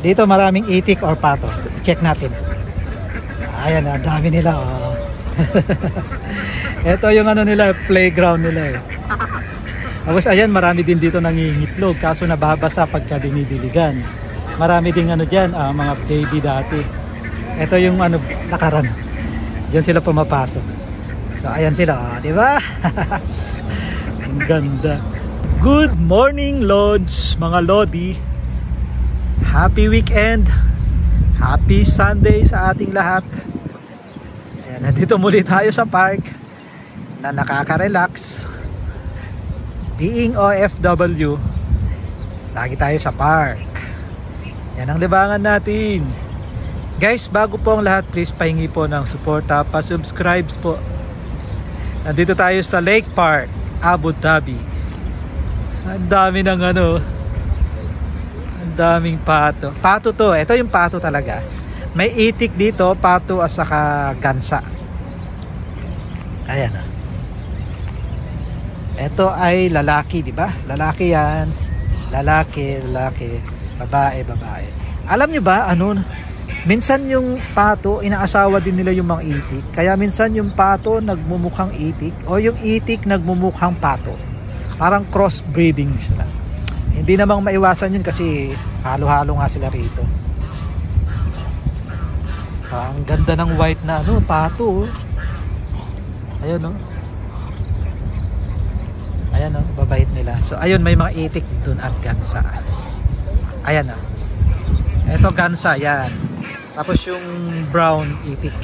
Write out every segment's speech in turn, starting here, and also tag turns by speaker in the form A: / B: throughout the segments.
A: Dito maraming itik or pato. Check natin. Ayan, ang dami nila. Oh. Ito yung ano nila, playground nila eh. Tapos ayan, marami din dito nangingitlog kaso nababasa pagka dinidiligan. Marami ding ano diyan, uh, mga baby dati. Ito yung ano, lakaran. Diyan sila pumapasok. So ayan sila, oh, di ba? Ang ganda. Good morning, Lodge, mga Lodi. Happy weekend. Happy Sunday sa ating lahat. Ayan, nandito muli tayo sa park na nakaka-relax. Being OFW, lagi tayo sa park. Yan ang libangan natin. Guys, bago po ang lahat, please pahingi po ng suporta, pa-subscribes po. Nandito tayo sa Lake Park, Abu Dhabi. Ang dami ng ano, ang daming pato. Pato to, ito yung pato talaga. May itik dito, pato at saka gansa. Ayan ah. Ito ay lalaki, di ba? Lalaki 'yan. Lalaki, lalaki, babae, babae. Alam niyo ba ano minsan yung pato inaasawa din nila yung mga itik. Kaya minsan yung pato nagmumukhang itik o yung itik nagmumukhang pato. Parang cross breeding sila. Hindi namang maiwasan yun kasi halo-halo nga sila rito. Ah, ang ganda ng white na ano, pato. Oh. Ayun no. Oh. Ayan oh, babait nila. So ayun, may mga itik dun at gansa. Ayan. Oh. Ito gansa, yan. Tapos yung brown itik.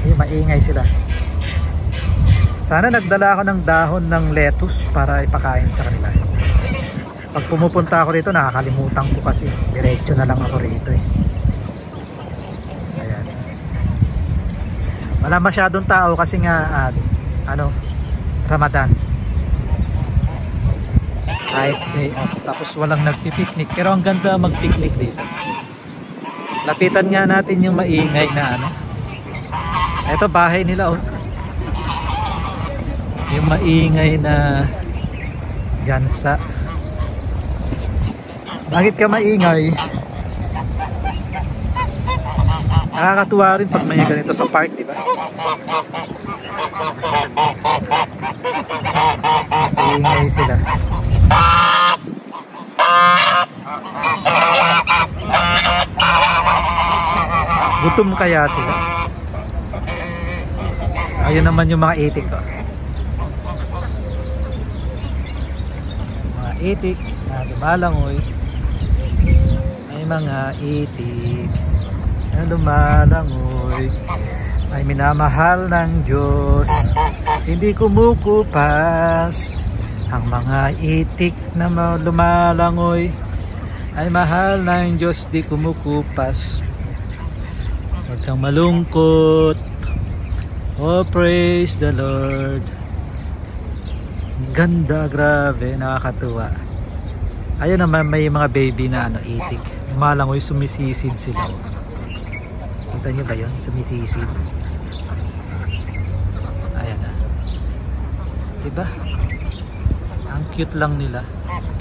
A: Ay, maingay sila. Sana nagdala ako ng dahon ng lettuce para ipakain sa kanila. Pag pumupunta ako rito, nakakalimutan ko kasi. Diretso na lang ako rito eh. Ayan. Wala masyadong tao kasi nga, uh, ano, Ramadan kahit day off tapos walang nagpipiknik pero ang ganda magpiknik dito lapitan nga natin yung maingay na ano ito bahay nila oh yung maingay na gansa bakit ka maingay nakakatuwa rin pag may ganito sa park di ba ingay sila Gutom kaya sila. Ayun naman yung mga itik ko. Oh. Mga itik na lumalangoy. Mga itik na lumalangoy. Ay minamahal ng Diyos. Hindi kumukupas ang mga itik na lumalangoy ay mahal ng Diyos di kumukupas. Huwag kang malungkot. Oh, praise the Lord. Ganda, grabe, nakakatuwa. Ayun naman may mga baby na ano, itik. Lumalangoy, sumisisid sila. Kita nyo ba yun? Sumisisid. Ayan na. Diba? ang cute lang nila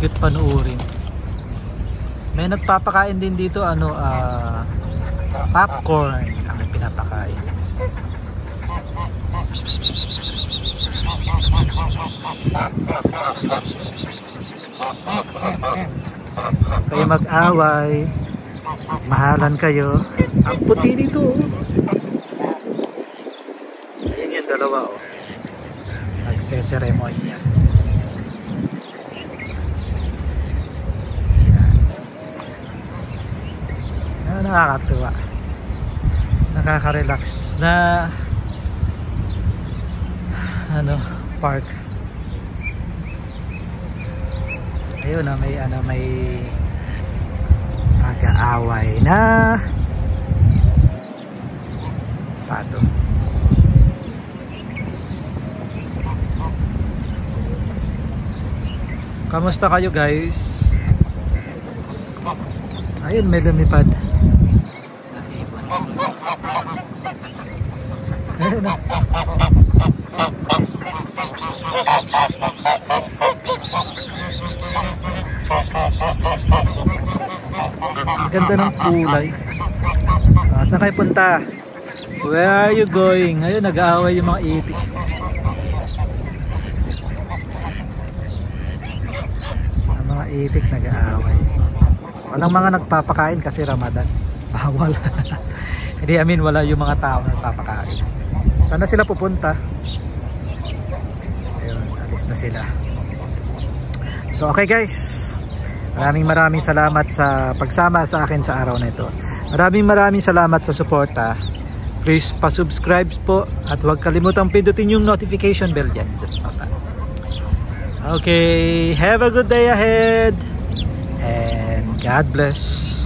A: cute panuorin may nagpapakain din dito ano uh, popcorn ang pinapakain kayo mag-away. Mahalan kayo. Ang puti nito. Ayun yung dalawa oh. Nagseseremonya. Nakakatuwa. Nakaka-relax na ano park ayun na may ano may aga-away na pato. Kamusta kayo guys? Ayun may lumipad. Ang ganda ng kulay. Ah, saan kayo punta? Where are you going? Ayun, nag-aaway yung mga itik. Ang mga itik nag-aaway. Walang mga nagpapakain kasi Ramadan. Bawal. Hindi, I mean, wala yung mga tao na nagpapakain. Sana sila pupunta? Ayun, alis na sila. So, okay guys. Maraming maraming salamat sa pagsama sa akin sa araw na ito. Maraming maraming salamat sa suporta. Please pa-subscribe po at huwag kalimutang pindutin yung notification bell dyan. Okay, have a good day ahead and God bless.